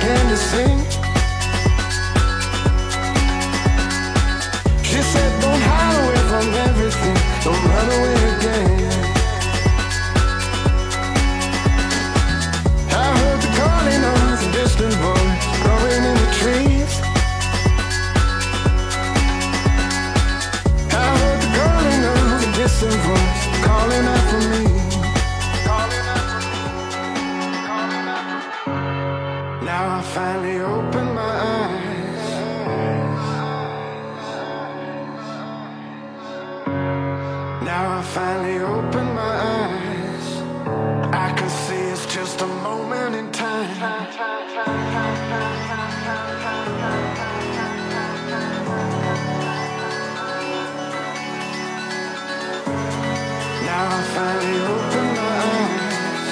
to sing. She said, Don't hide away from everything, don't run away again. I heard the calling of a distant voice growing in the trees. I heard the calling of distant calling out finally open my eyes. Now I finally opened my eyes. I can see it's just a moment in time. Now I finally opened my eyes.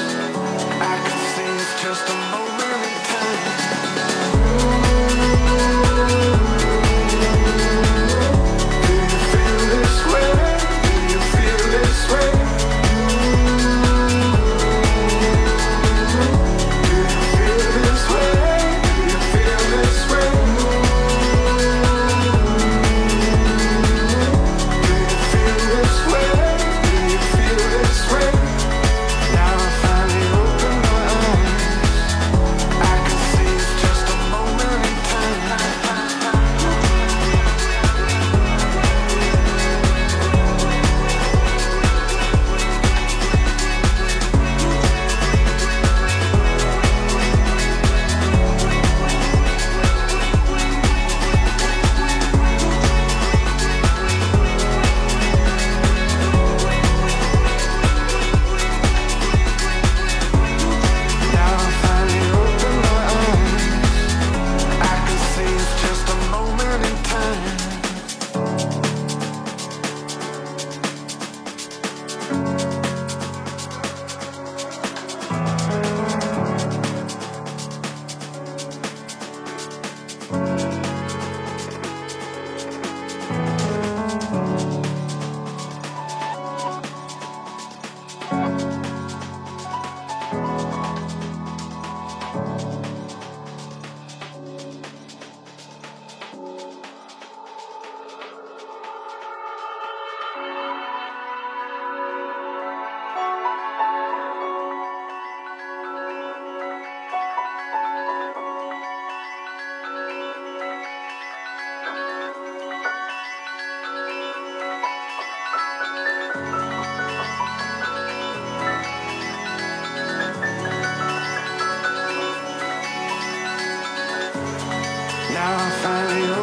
I can see it's just a moment. Now I finally